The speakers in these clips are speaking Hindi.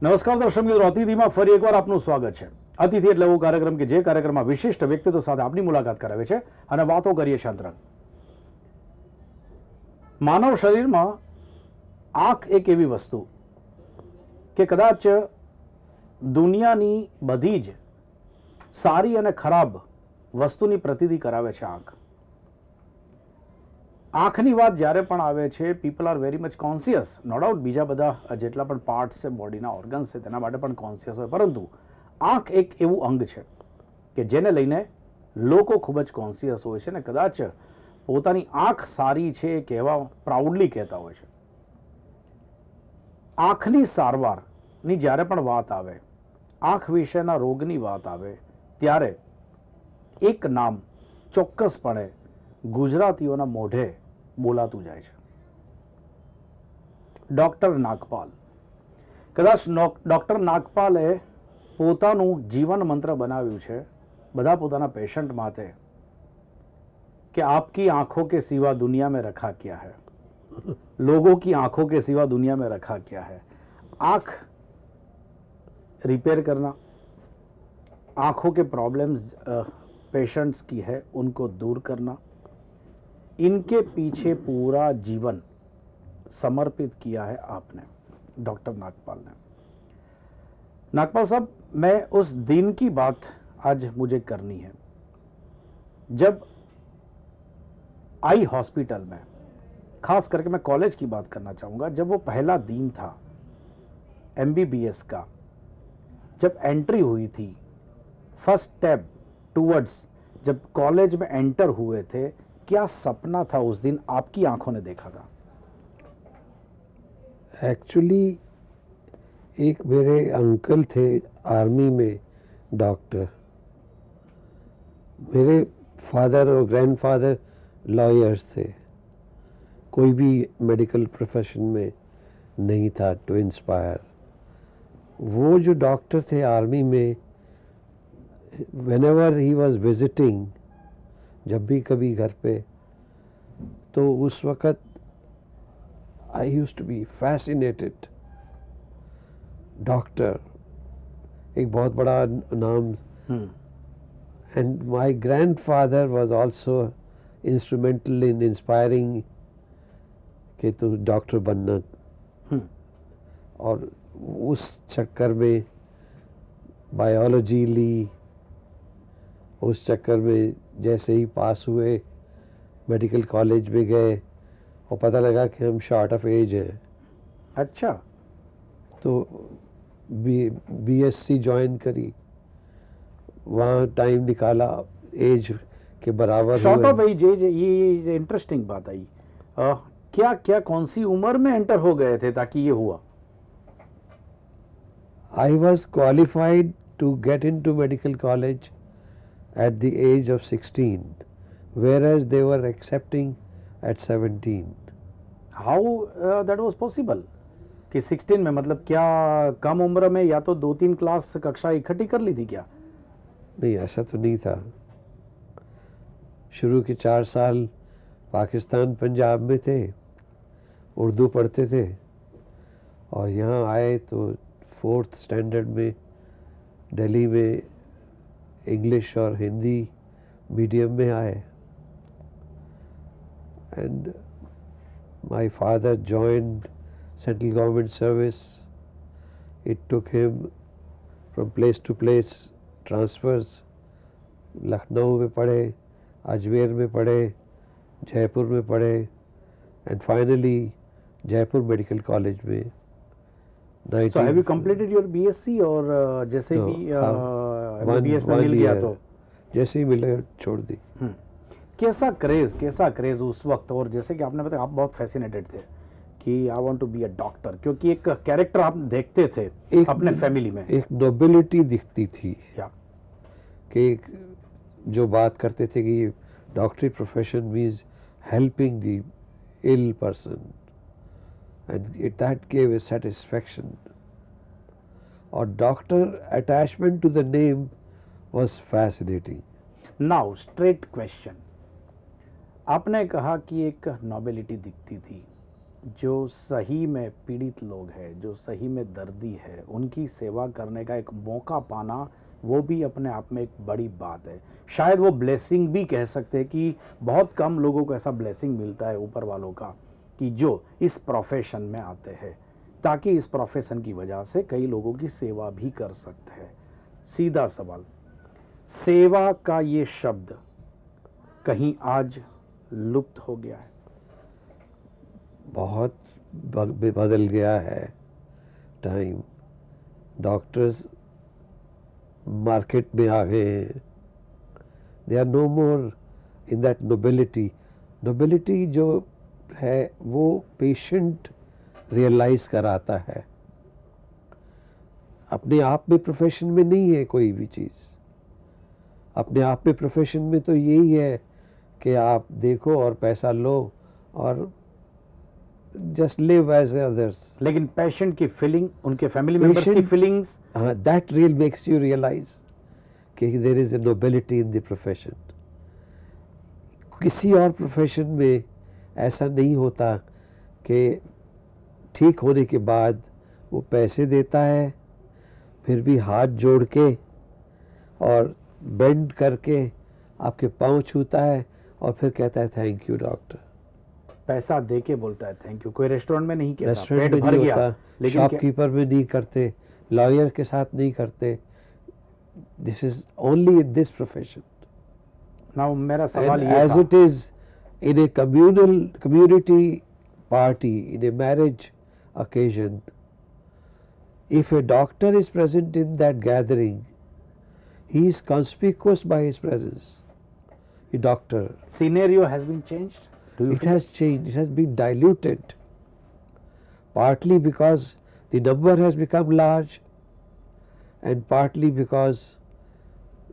નમસ્કાર દર્શક મિત્રો, અતિથિમાં ફરી એકવાર આપનું સ્વાગત છે. અતિથિ એટલે એવો કાર્યક્રમ કે જે કાર્યક્રમમાં વિશિષ્ટ વ્યક્તિત્વ સાથે આપની મુલાકાત કરાવે છે અને વાતો કરીએ છીએ માનવ શરીરમાં આંખ એક એવી વસ્તુ કે કદાચ દુનિયાની બધી જ સારી અને ખરાબ વસ્તુની પ્રતિતિ કરાવે છે આંખ. આંખની વાત જ્યારે પણ આવે છે people are very much conscious no doubt બીજા બધા જેટલા પણ પાર્ટ્સ છે બોડીના ઓર્ગન્સ છે તેના માટે પણ કોન્શિયસ હોય પરંતુ આંખ એક એવું અંગ છે કે જેને લઈને લોકો ખૂબ જ કોન્શિયસ હોય છે ને કદાચ પોતાની આંખ સારી છે એ કહેવા પ્રાઉડલી કહેતા હોય છે આંખની સારવારની જ્યારે પણ વાત આવે આંખ વિશેના રોગની વાત આવે ત્યારે એક નામ ચોક્કસપણે ગુજરાતીઓના મોઢે બોલાતું જાય છે ડૉક્ટર નાગપાલ કદાચ ડૉક્ટર નાગપાલે પોતાનું જીવન મંત્ર બનાવ્યું છે બધા પોતાના પેશન્ટ માટે कि आपकी आंखों के सिवा दुनिया में रखा क्या है लोगों की आंखों के सिवा दुनिया में रखा क्या है आंख रिपेयर करना आंखों के प्रॉब्लम्स पेशेंट्स की है उनको दूर करना इनके पीछे पूरा जीवन समर्पित किया है आपने, डॉक्टर नागपाल ने। नागपाल साहब, मैं उस दिन की बात आज मुझे करनी है। जब आई हॉस्पिटल में, खास करके मैं कॉलेज की बात करना चाहूँगा, जब वो पहला दिन था एमबीबीएस का, जब एंट्री हुई थी, फ़र्स्ट स्टेप टूवर्ड्स, जब कॉलेज में एंटर हुए थे क्या सपना था उस दिन? आपकी आँखों ने देखा था। एक्चुअली एक मेरे अंकल थे आर्मी में डॉक्टर मेरे फादर और ग्रैंडफादर लॉयर्स थे। कोई भी मेडिकल प्रोफेशन में नहीं था टू इंस्पायर वो जो डॉक्टर थे आर्मी में एवर ही वॉज़ विजिटिंग जब भी कभी घर पे तो उस वक़्त I used to be fascinated doctor एक बहुत बड़ा नाम। And my grandfather was also instrumental in inspiring कि तू डॉक्टर बनना। और उस चक्कर में बायोलॉजी ली। उस चक्कर में जैसे ही पास हुए मेडिकल कॉलेज में गए और पता लगा कि हम शॉर्ट ऑफ़ एज हैं। अच्छा। तो B B S C join करी। वहाँ टाइम निकाला एज के बराबर शॉर्ट। ऑफ़ एज एज ये इंटरेस्टिंग बात आई। क्या क्या कौन सी उम्र में एंटर हो गए थे ताकि ये हुआ? I was qualified to get into medical college at the age of 16, whereas they were accepting at 17. How that was possible कि 16 में मतलब क्या कम उम्र में या तो दो तीन क्लास कक्षा इकट्ठी कर ली थी क्या? नहीं ऐसा तो नहीं था। शुरू के चार साल पाकिस्तान पंजाब में थे उर्दू पढ़ते थे और यहाँ आए तो फोर्थ स्टैंडर्ड में दिल्ली में इंग्लिश और हिंदी मीडियम में आए। And my father joined central government service it took him from place to place transfers Lucknow में पढ़े अजमेर में पढ़े जयपुर में पढ़े and finally Jaipur medical college में। So have you completed your BSc और uh, जैसे No, भी हाँ, एमबीबीएस में मिल गया तो। जैसे ही मिले छोड़ दी। हम्म। कैसा क्रेज कैसा क्रेज उस वक्त? और जैसे कि आपने बताया आप बहुत फैसिनेटेड थे कि I want to be a doctor क्योंकि एक कैरेक्टर आप देखते थे एक- अपने फैमिली में। एक नोबिलिटी दिखती थी। कि जो बात करते थे कि डॉक्टरी profession means helping the ill person and it that gave a satisfaction और doctor attachment to the name was fascinating. Now straight question आपने कहा कि एक नॉबिलिटी दिखती थी, जो सही में पीड़ित लोग हैं, जो सही में दर्दी है, उनकी सेवा करने का एक मौका पाना, वो भी अपने आप में एक बड़ी बात है। शायद वो ब्लेसिंग भी कह सकते हैं कि बहुत कम लोगों को ऐसा ब्लेसिंग मिलता है ऊपर वालों का, कि जो इस प्रोफेशन में आते हैं। ताकि इस प्रोफेशन की वजह से कई लोगों की सेवा भी कर सकते हैं। सीधा सवाल, सेवा का ये शब्द कहीं आज लुप्त हो गया है? बहुत बदल गया है टाइम डॉक्टर्स मार्केट में आ गए हैं। They are no more in that nobility nobility जो है, वो पेशेंट रियलाइज़ कराता है अपने आप में प्रोफेशन में नहीं है कोई भी चीज़ अपने आप में प्रोफेशन में तो यही है कि आप देखो और पैसा लो और जस्ट लिव एज अदर्स लेकिन पेशेंट की फीलिंग उनके फैमिली मेंबर्स की feelings that real makes you realise कि there is a nobility in the profession किसी और प्रोफेशन में ऐसा नहीं होता कि ठीक होने के बाद वो पैसे देता है फिर भी हाथ जोड़ के और बेंड करके आपके पाँव छूता है और फिर कहता है थैंक यू डॉक्टर पैसा दे के बोलता है थैंक यू कोई रेस्टोरेंट में नहीं कहता रेस्टोरेंट में नहीं होता लेकिन शॉपकीपर में नहीं करते लॉयर के साथ नहीं करते। This is only in this profession ना मेरा सवाल ये था। it is in a communal community party in a marriage occasion if a doctor is present in that gathering he is conspicuous by his presence a doctor scenario has been changed do you it feel? has changed it has been diluted partly because the number has become large and partly because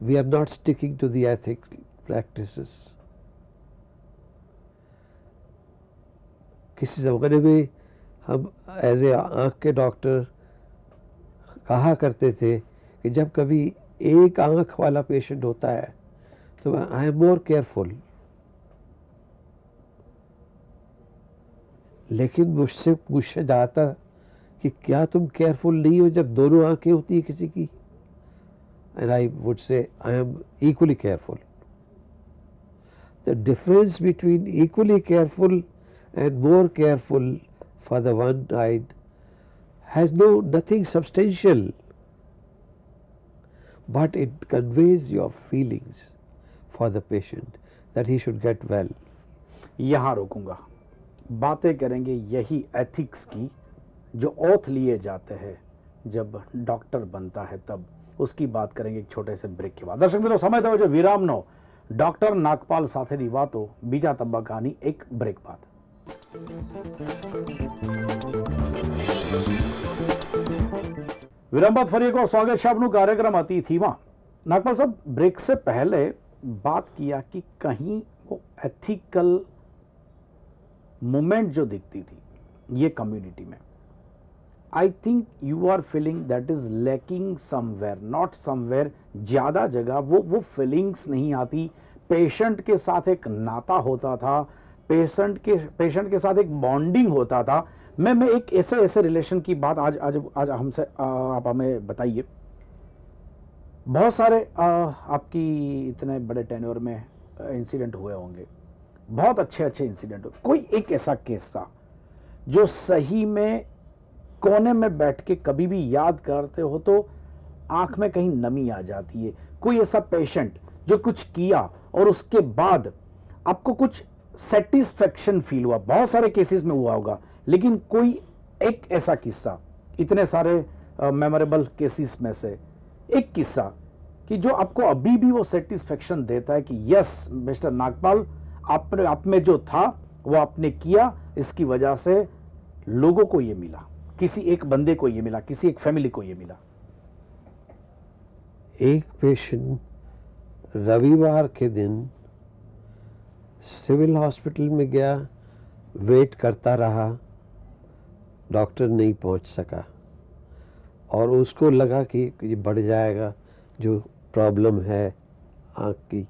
we are not sticking to the ethic practices किसी ज़माने में हम एज ए आँख के डॉक्टर कहा करते थे कि जब कभी एक आँख वाला पेशेंट होता है तो आई एम मोर केयरफुल लेकिन मुझसे पूछा जाता कि क्या तुम केयरफुल नहीं हो जब दोनों आँखें होती है किसी की? And I would say I am equally careful the difference between equally careful and more careful For the one eyed has no nothing substantial but it conveys your feelings for the patient that he should get well. यहाँ रोकूंगा बातें करेंगे यही एथिक्स की जो ओथ लिए जाते हैं जब डॉक्टर बनता है तब उसकी बात करेंगे एक छोटे से ब्रेक के बाद दर्शक मित्रों समय થયો છે વિરામનો ડોક્ટર નાગપાલ સાથેની વાતો બીજા તબક્કાની એક બ્રેક બાદ વિરામ બાદ ફરી એકવાર સ્વાગત છે આપનું કાર્યક્રમ અતિથિમાં નાગપાલ સાહેબ બ્રેક से पहले बात किया कि कहीं वो एथिकल मूवमेंट जो दिखती थी ये कम्युनिटी में I think you are feeling that is lacking somewhere not somewhere ज़्यादा जगह वो वो फीलिंग्स नहीं आती पेशेंट के साथ एक नाता होता था पेशेंट के पेशेंट के साथ एक बॉन्डिंग होता था। मैं मैं एक ऐसे ऐसे रिलेशन की बात आज आज आज हमसे आप हमें बताइए। बहुत सारे आ, आपकी इतने बड़े टेन्योर में इंसिडेंट हुए होंगे। बहुत अच्छे अच्छे इंसिडेंट कोई एक ऐसा किस्सा जो सही में कोने में बैठ के कभी भी याद करते हो तो आँख में कहीं नमी आ जाती है। कोई ऐसा पेशेंट जो कुछ किया और उसके बाद आपको कुछ सेटिस्फेक्शन फील हुआ। बहुत सारे केसेस में हुआ होगा, लेकिन कोई एक ऐसा किस्सा, इतने सारे मेमोरेबल केसेस में से एक किस्सा कि जो आपको अभी भी वो सेटिस्फेक्शन देता है कि यस मिस्टर नागपाल, आपने, आप में जो था, वो आपने किया, इसकी वजह से लोगों को ये मिला, किसी एक बंदे को ये मिला, किसी एक फैमिली को ये मिला। एक पेशेंट रविवार के दिन सिविल हॉस्पिटल में गया, वेट करता रहा, डॉक्टर नहीं पहुँच सका। और उसको लगा कि ये बढ़ जाएगा, जो प्रॉब्लम है आँख की।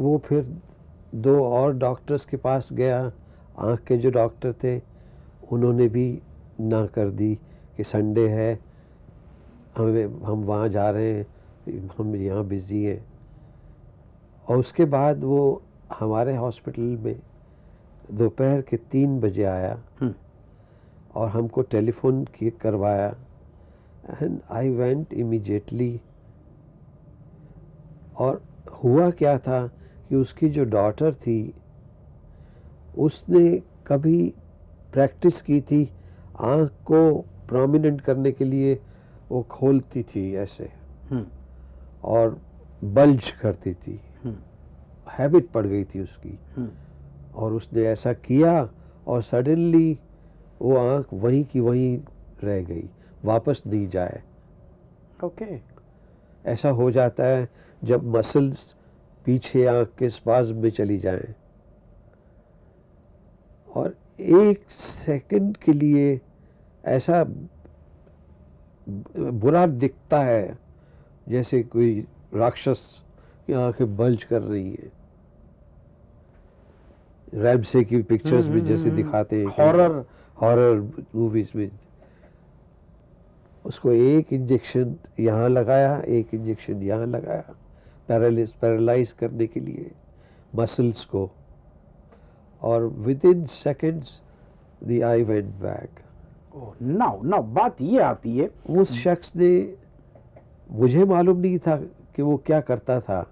वो फिर दो और डॉक्टर्स के पास गया, आँख के जो डॉक्टर थे, उन्होंने भी ना कर दी कि संडे है, हमें, हम वहाँ जा रहे हैं, हम यहाँ बिज़ी हैं। और उसके बाद वो हमारे हॉस्पिटल में दोपहर के तीन बजे आया हम्म, और हमको टेलीफोन की करवाया एंड आई वेंट इमीडिएटली। और हुआ क्या था कि उसकी जो डॉटर थी उसने कभी प्रैक्टिस की थी आँख को प्रोमिनेंट करने के लिए वो खोलती थी ऐसे हम्म, और बल्ज करती थी। हैबिट पड़ गई थी उसकी। हम्म, और उसने ऐसा किया और सडनली वो आँख वहीं की वहीं रह गई वापस नहीं जाए। ओके। ऐसा हो जाता है जब मसल्स पीछे आँख के स्पाज में चली जाएँ। और एक सेकंड के लिए ऐसा बुरा दिखता है जैसे कोई राक्षस की आँखें बल्ज कर रही है। रैमसे की पिक्चर्स में जैसे दिखाते हैं हॉरर हॉरर मूवीज़ में। उसको एक इंजेक्शन यहाँ लगाया एक इंजेक्शन यहाँ लगाया पैरालिस पैरालाइज करने के लिए मसल्स को। और within seconds the eye went back now now बात ये आती है। उस शख्स ने मुझे मालूम नहीं था कि वो क्या करता था।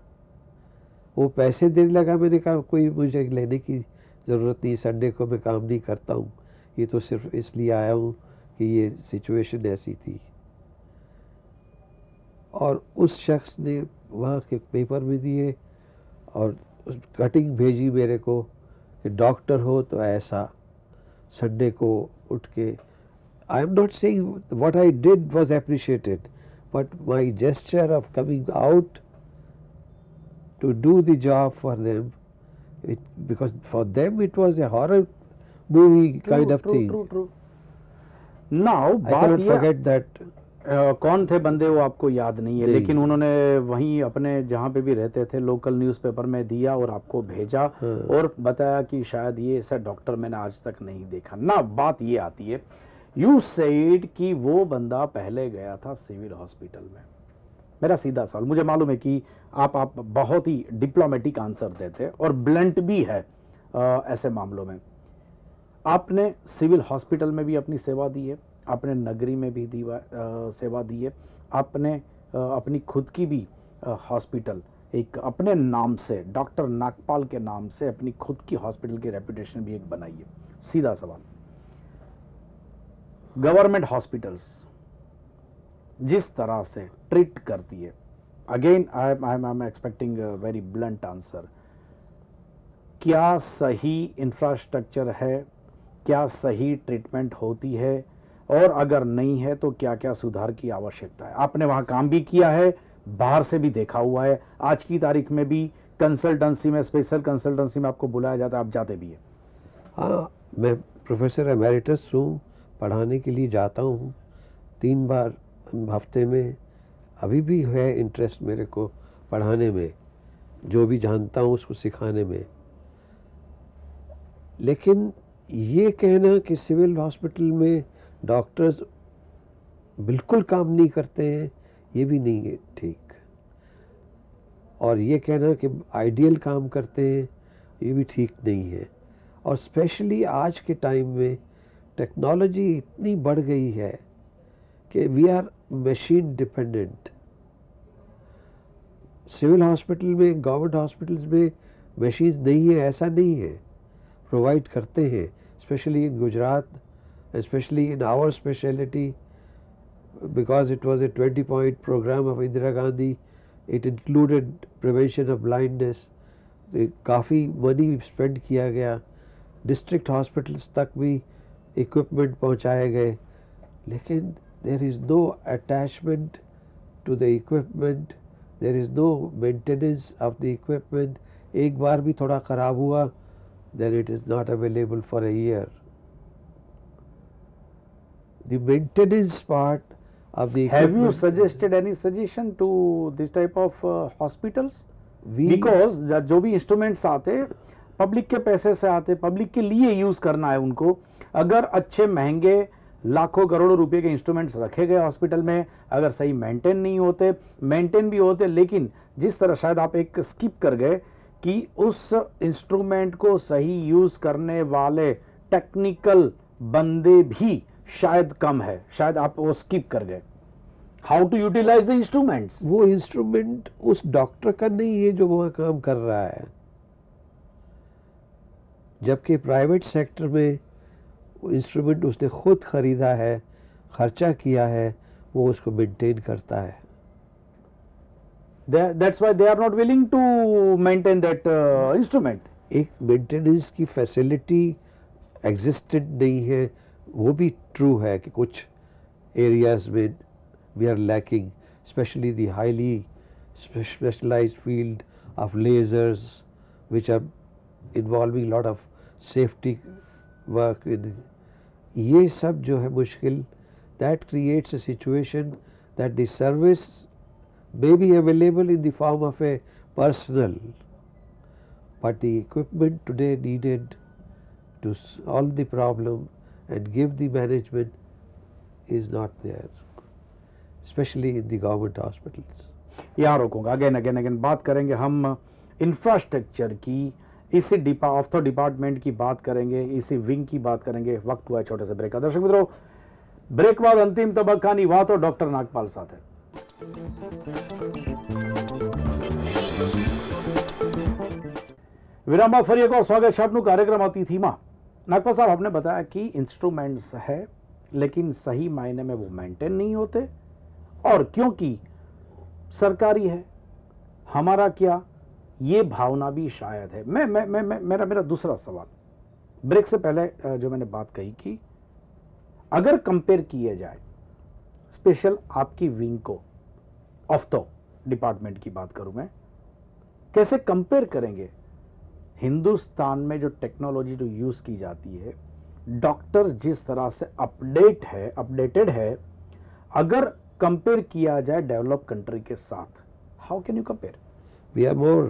वो पैसे देने लगा मैंने कहा कोई मुझे लेने की ज़रूरत नहीं संडे को मैं काम नहीं करता हूँ। ये तो सिर्फ़ इसलिए आया हूँ कि ये सिचुएशन ऐसी थी। और उस शख्स ने वहाँ के पेपर भी दिए और कटिंग भेजी मेरे को कि डॉक्टर हो तो ऐसा। संडे को उठ के I am not saying what I did was appreciated but my gesture of coming out to do the job for them. It, because for them it was a horror movie true, kind of true, thing. True true now I बात cannot forget that अ, कौन थे बंदे वो आपको याद नहीं है नहीं। लेकिन उन्होंने वहीं अपने जहाँ पे भी रहते थे लोकल न्यूज़पेपर में दिया और आपको भेजा हाँ। और बताया कि शायद ये ऐसा डॉक्टर मैंने आज तक नहीं देखा। ना बात ये आती है। यू सेड कि वो बंदा पहले गया था सिविल हॉस्पिटल में। मेरा सीधा सवाल मुझे मालूम है कि आप आप बहुत ही डिप्लोमेटिक आंसर देते हैं और ब्लंट भी है अ, ऐसे मामलों में। आपने सिविल हॉस्पिटल में भी अपनी सेवा दी है आपने नगरी में भी दीवा अ, सेवा दी है आपने अ, अपनी खुद की भी हॉस्पिटल एक अपने नाम से डॉक्टर नागपाल के नाम से अपनी खुद की हॉस्पिटल की रेपुटेशन भी एक बनाई है। सीधा सवाल गवर्नमेंट हॉस्पिटल्स जिस तरह से ट्रीट करती है। Again I I am expecting very blunt answer क्या सही इंफ्रास्ट्रक्चर है? क्या सही ट्रीटमेंट होती है? और अगर नहीं है तो क्या क्या सुधार की आवश्यकता है? आपने वहाँ काम भी किया है, बाहर से भी देखा हुआ है। आज की तारीख में भी कंसल्टेंसी में स्पेशल कंसल्टेंसी में आपको बुलाया जाता है, आप जाते भी हैं। हाँ मैं प्रोफेसर एमेरिटस हूँ, पढ़ाने के लिए जाता हूँ। तीन बार हफ़्ते में, अभी भी है इंटरेस्ट मेरे को पढ़ाने में, जो भी जानता हूँ उसको सिखाने में। लेकिन ये कहना कि सिविल हॉस्पिटल में डॉक्टर्स बिल्कुल काम नहीं करते हैं, ये भी नहीं है ठीक। और ये कहना कि आइडियल काम करते हैं, ये भी ठीक नहीं है। और स्पेशली आज के टाइम में टेक्नोलॉजी इतनी बढ़ गई है कि we are machine dependent civil hospital में गवर्नमेंट हॉस्पिटल्स में मशीन्स नहीं है, ऐसा नहीं है। प्रोवाइड करते हैं specially in Gujarat specially in our speciality it was a 20 point program of Indira Gandhi, it included prevention of blindness. The काफ़ी मनी स्पेंड किया गया। डिस्ट्रिक्ट हॉस्पिटल्स तक भी इक्विपमेंट पहुँचाए गए। लेकिन there is no attachment to the equipment there is no maintenance of the equipment एक बार भी थोड़ा ख़राब हुआ then it is not available for a year. The maintenance part of the have you suggested any suggestion to this type of uh, hospitals we because जो भी इंस्ट्रूमेंट्स आते पब्लिक के पैसे से आते पब्लिक के लिए यूज़ करना है उनको अगर अच्छे महँगे लाखों करोड़ों रुपए के इंस्ट्रूमेंट्स रखे गए हॉस्पिटल में, अगर सही मेंटेन नहीं होते मेंटेन भी होते, लेकिन जिस तरह शायद आप एक स्किप कर गए कि उस इंस्ट्रूमेंट को सही यूज़ करने वाले टेक्निकल बंदे भी शायद कम है, शायद आप वो स्किप कर गए। How to utilise the instruments वो इंस्ट्रूमेंट उस डॉक्टर का नहीं है जो वहाँ काम कर रहा है। जबकि प्राइवेट सेक्टर में इंस्ट्रूमेंट उसने खुद ख़रीदा है ख़र्चा किया है वो उसको मेंटेन करता है। That's why they are not willing to maintain that instrument एक मेंटेनेंस की फैसिलिटी एग्जिस्टेंट नहीं है वो भी ट्रू है कि कुछ एरियाज़ में we are lacking specially the highly specialised field of lasers which are involving lot of safety in ये सब जो है मुश्किल that creates a situation that the service may be available in the form of a personal but the equipment today needed to solve the problem and give the management is not there especially in the government hospitals यहाँ रोकूँगा अगेन अगेन अगेन बात करेंगे हम इंफ्रास्ट्रक्चर की इसी डिपा ऑफ़ डिपार्टमेंट की बात करेंगे, इसी विंग की बात करेंगे, वक्त हुआ है छोटे से ब्रेक का। दर्शक मित्रों બ્રેક બાદ અંતિમ तो डॉक्टर नागपाल साथ है। विराम फरी एक और स्वागत है आती थी माँ नागपाल साहब, आपने बताया कि इंस्ट्रूमेंट्स है, लेकिन सही मायने में वो मेंटेन नहीं होते। और क्योंकि सरकारी है, हमारा क्या ये भावना भी शायद है। मैं मैं मैं, मैं मेरा मेरा दूसरा सवाल। ब्रेक से पहले जो मैंने बात कही कि अगर कंपेयर किए जाए स्पेशल आपकी विंग को ऑफ्थो डिपार्टमेंट की बात करूँ मैं कैसे कंपेयर करेंगे? हिंदुस्तान में जो टेक्नोलॉजी जो यूज़ की जाती है डॉक्टर जिस तरह से अपडेट है अपडेटेड है अगर कंपेयर किया जाए डेवलप कंट्री के साथ how can you compare we are more,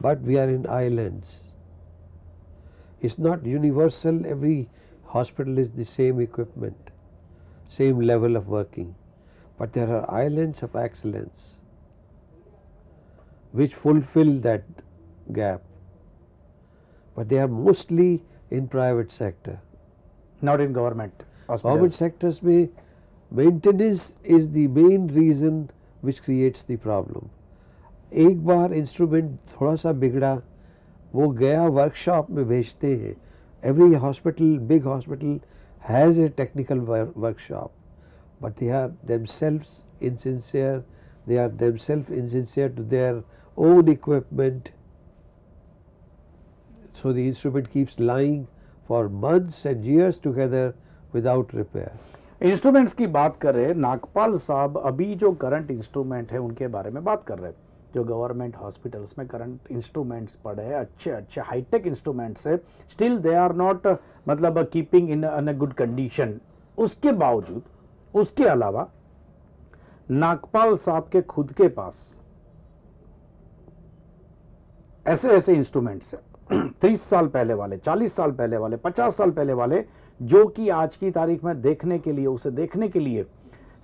but we are in islands. It's not universal, every hospital is the same equipment, same level of working. But there are islands of excellence which fulfill that gap. But they are mostly in private sector. not in government Government sectors में maintenance is the main reason which creates the problem. एक बार इंस्ट्रूमेंट थोड़ा सा बिगड़ा, वो गया वर्कशॉप में भेजते हैं। Every hospital big hospital has a technical workshop but they are themselves insincere they are themselves insincere to their own equipment so the instrument keeps lying for months and years together without repair instruments की बात करें, नागपाल साहब अभी जो करंट इंस्ट्रूमेंट है, उनके बारे में बात कर रहे हैं। जो गवर्नमेंट हॉस्पिटल्स में करंट इंस्ट्रूमेंट्स पड़े हैं, अच्छे अच्छे हाईटेक इंस्ट्रूमेंट्स है स्टिल दे आर नॉट मतलब keeping in a good condition उसके बावजूद, उसके अलावा, नागपाल साहब के खुद के पास ऐसे ऐसे इंस्ट्रूमेंट्स हैं। तीस साल पहले वाले, चालीस साल पहले वाले, पचास साल पहले वाले, जो कि आज की तारीख में देखने के लिए, उसे देखने के लिए,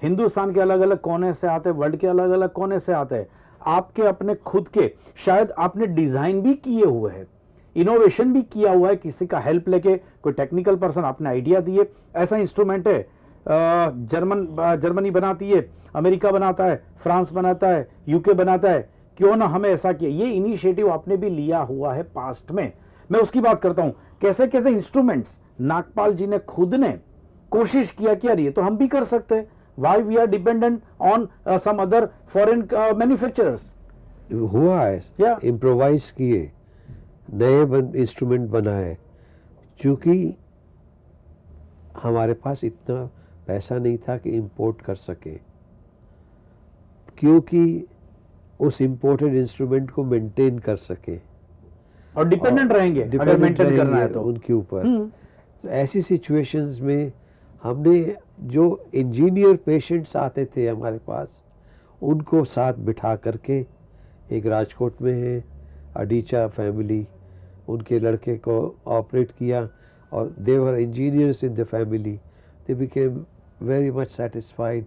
हिंदुस्तान के अलग अलग कोने से आते वर्ल्ड के अलग अलग कोने से आते हैं आपके अपने खुद के, शायद आपने डिज़ाइन भी किए हुए हैं, इनोवेशन भी किया हुआ है, किसी का हेल्प लेके, कोई टेक्निकल पर्सन आपने आइडिया दिए, ऐसा इंस्ट्रूमेंट है जर्मन जर्मनी बनाती है, अमेरिका बनाता है, फ्रांस बनाता है यूके बनाता है, क्यों ना हमें ऐसा किया? ये इनिशिएटिव आपने भी लिया हुआ है पास्ट में। मैं उसकी बात करता हूँ कैसे कैसे इंस्ट्रूमेंट्स नागपाल जी ने खुद ने कोशिश किया कि यार ये तो हम भी कर सकते हैं। Why we are dependent on some other foreign manufacturers हुआ है। Yeah. इम्प्रोवाइज किए। नए बन, इंस्ट्रूमेंट बनाए। क्योंकि हमारे पास इतना पैसा नहीं था कि इंपोर्ट कर सके। क्योंकि उस इंपोर्टेड इंस्ट्रूमेंट को मेंटेन कर सके। और डिपेंडेंट रहेंगे अगर मेंटेन करना है तो। उनके ऊपर। तो ऐसी सिचुएशंस में हमने जो इंजीनियर पेशेंट्स आते थे हमारे पास, उनको साथ बिठा करके एक राजकोट में है, अडीचा फैमिली उनके लड़के को ऑपरेट किया और देवर engineers in the family they became very much satisfied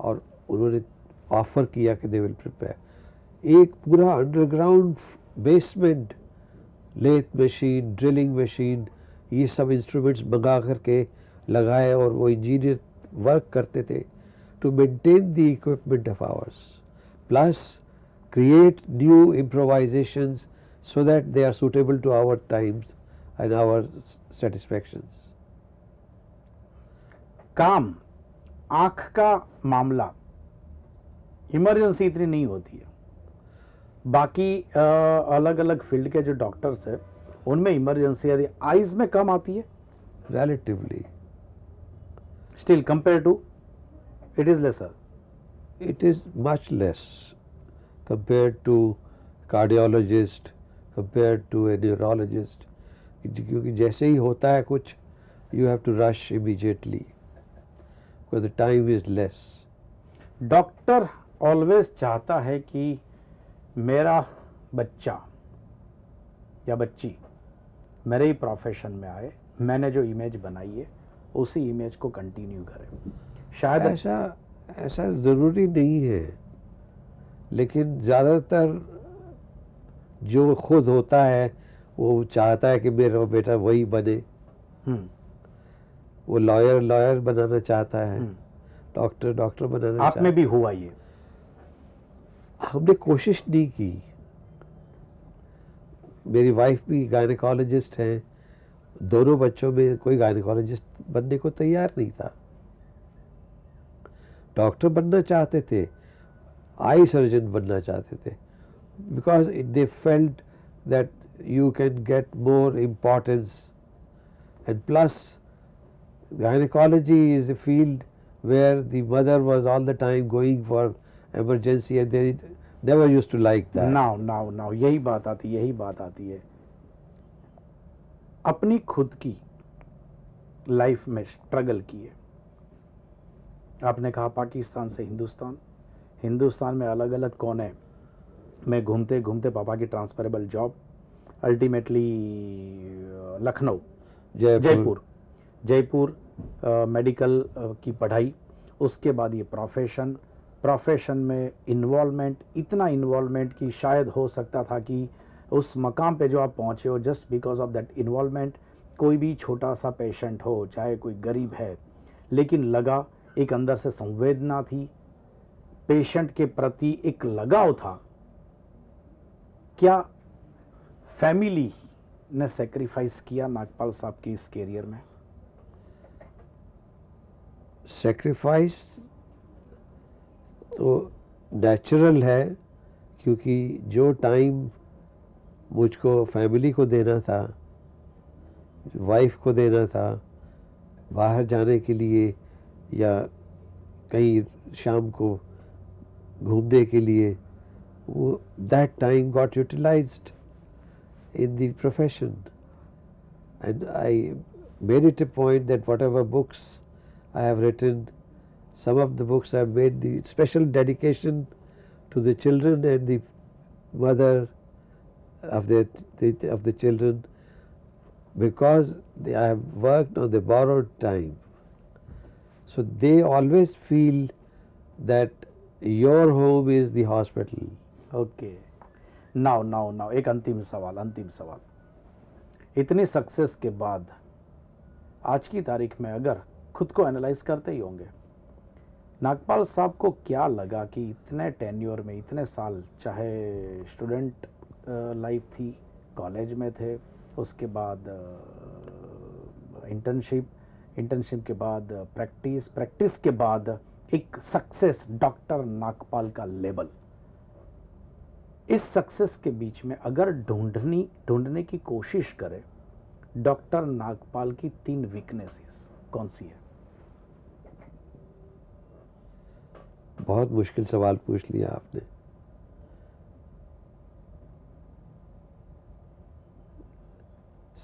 और उन्होंने ऑफ़र किया कि दे विल प्रिपेयर एक पूरा underground basement lathe machine drilling machine ये सब इंस्ट्रूमेंट्स मंगा करके लगाए और वो इंजीनियर वर्क करते थे to maintain the equipment of ours plus create new improvisations so that they are suitable to our times and our satisfactions. काम आँख का मामला। इमरजेंसी इतनी नहीं होती है। बाकी अलग अलग फ़ील्ड के जो डॉक्टर्स हैं उनमें इमरजेंसी यदि आईज में कम आती है। Relatively. Still compare to it is lesser it is much less compared to cardiologist compared to a neurologist क्योंकि जैसे ही होता है कुछ you have to rush immediately because the time is less doctor always चाहता है कि मेरा बच्चा या बच्ची मेरे ही प्रोफेशन में आए मैंने जो इमेज बनाई है उसी इमेज को कंटिन्यू करे। शायद ऐसा ऐसा ज़रूरी नहीं है लेकिन ज़्यादातर जो खुद होता है वो चाहता है कि मेरा बेटा वही बने। हम्म, वो लॉयर लॉयर बनाना चाहता है। हम्म। डॉक्टर डॉक्टर बनाना आप में भी हुआ ये? हमने कोशिश नहीं की। मेरी वाइफ भी गायनेकोलॉजिस्ट है। दोनों बच्चों में कोई गायनेकोलॉजिस्ट बनने को तैयार नहीं था डॉक्टर बनना चाहते थे आई सर्जन बनना चाहते थे because they felt that you can get more importance and plus is a field where the mother was all the time going for emergency, and they never used to like that. Now now now यही बात आती यही बात आती है अपनी खुद की लाइफ में स्ट्रगल किए। आपने कहा पाकिस्तान से हिंदुस्तान। हिंदुस्तान में अलग अलग कोने में घूमते घूमते पापा की transferable job ultimately Lucknow Jaipur, Jaipur. Jaipur medical की पढ़ाई उसके बाद ये प्रोफेशन प्रोफेशन में इन्वॉल्वमेंट इतना इन्वॉल्वमेंट कि शायद हो सकता था कि उस मकाम पे जो आप पहुँचे हो just because of that involvement कोई भी छोटा सा पेशेंट हो, चाहे कोई गरीब है, लेकिन लगा एक अंदर से संवेदना थी पेशेंट के प्रति एक लगाव था। क्या फैमिली ने सेक्रीफाइस किया नागपाल साहब की इस कैरियर में? सेक्रीफाइस तो नेचुरल है, क्योंकि जो टाइम मुझको फैमिली को देना था वाइफ को देना था, बाहर जाने के लिए या कहीं शाम को घूमने के लिए, वो that time got utilise in the profession and I made it a point that whatever books I have written some of the books I made the special dedication to the children and the mother of the, the of the children because they, have worked on the borrowed time. So they always feel that your home is the hospital. Okay now now now एक अंतिम सवाल अंतिम सवाल इतनी सक्सेस के बाद आज की तारीख में अगर खुद को एनालाइज करते ही होंगे नागपाल साहब को क्या लगा कि इतने टेन्योर में इतने साल चाहे स्टूडेंट लाइफ थी, कॉलेज में थे, उसके बाद इंटर्नशिप इंटर्नशिप के बाद प्रैक्टिस प्रैक्टिस के बाद एक सक्सेस डॉक्टर नागपाल का लेबल इस सक्सेस के बीच में अगर ढूंढनी, ढूँढने की कोशिश करें डॉक्टर नागपाल की तीन वीकनेसेस कौन सी है? बहुत मुश्किल सवाल पूछ लिया आपने।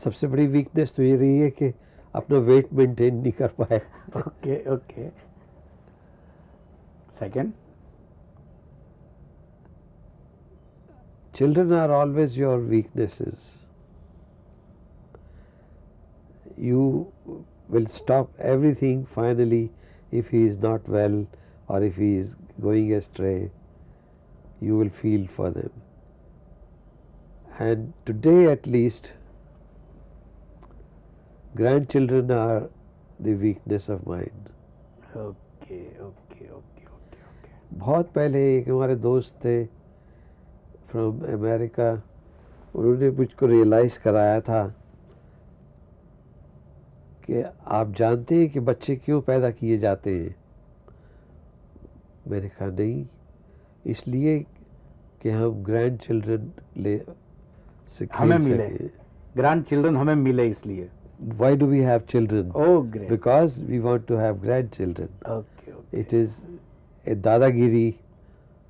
सबसे बड़ी वीकनेस तो ये रही है कि अपना वेट मेंटेन नहीं कर पाए। Okay okay second children are always your weaknesses you will stop everything finally if he is not well और if he is going astray you will feel for them and today at least grandchildren are the weakness of mind. Okay okay okay okay okay बहुत पहले एक हमारे दोस्त थे फ्रॉम अमेरिका उन्होंने मुझको रियलाइज़ कराया था कि आप जानते हैं कि बच्चे क्यों पैदा किए जाते हैं? मैंने कहा नहीं इसलिए कि हम ग्रैंड चिल्ड्रन ले हमें मिले। ग्रैंड चिल्ड्रन हमें मिले इसलिए। Do we have children oh great because we want to have grandchildren okay okay it is a dadagiri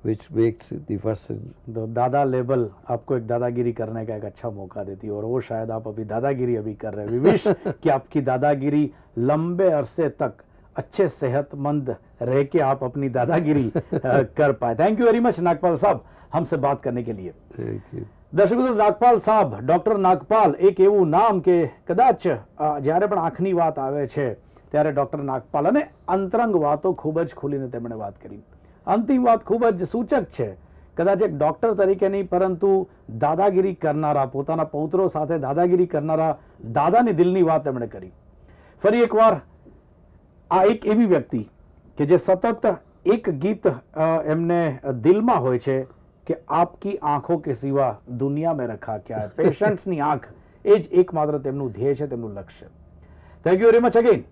which makes the person तो दादा लेबल आपको एक दादागिरी करने का एक अच्छा मौका देती है और वो शायद आप अभी दादागिरी अभी कर रहे हैं। विविश कि आपकी दादागिरी लंबे अरसे तक अच्छे सेहतमंद रह के आप अपनी दादागिरी कर पाए। Thank you very much Nagpal Sahab हमसे बात करने के लिए। Thank you. દર્શક મિત્રો, નાગપાલ સાહેબ ડૉક્ટર નાગપાલ, એક એવું નામ કે કદાચ જ્યારે પણ આંખની વાત આવે છે, ત્યારે ડૉક્ટર નાગપાલ અને અંતરંગ વાતો ખૂબ જ ખુલીને તેમણે વાત કરી. અંતિમ વાત ખૂબ જ સૂચક છે. કદાચ એક ડૉક્ટર તરીકે નહીં, પરંતુ દાદાગીરી કરનારા, પોતાના પૌત્રો સાથે દાદાગીરી કરનારા દાદાની દિલની વાત તેમણે કરી. ફરી એકવાર, આ એક એવી વ્યક્તિ કે જે સતત એક ગીત એમને દિલમાં હોય છે કે આપકી આંખો કે સિવા દુનિયા મેં રખા ક્યા હૈ પેશન્ટ્સની આંખ એ જ એકમાત્ર તેમનું ધ્યેય છે તેમનું લક્ષ્ય thank you very much again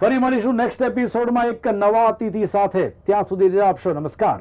ફરી મળીશું નેક્સ્ટ એપિસોડમાં એક નવા અતિથિ સાથે ત્યાં સુધી રજા આપશો નમસ્કાર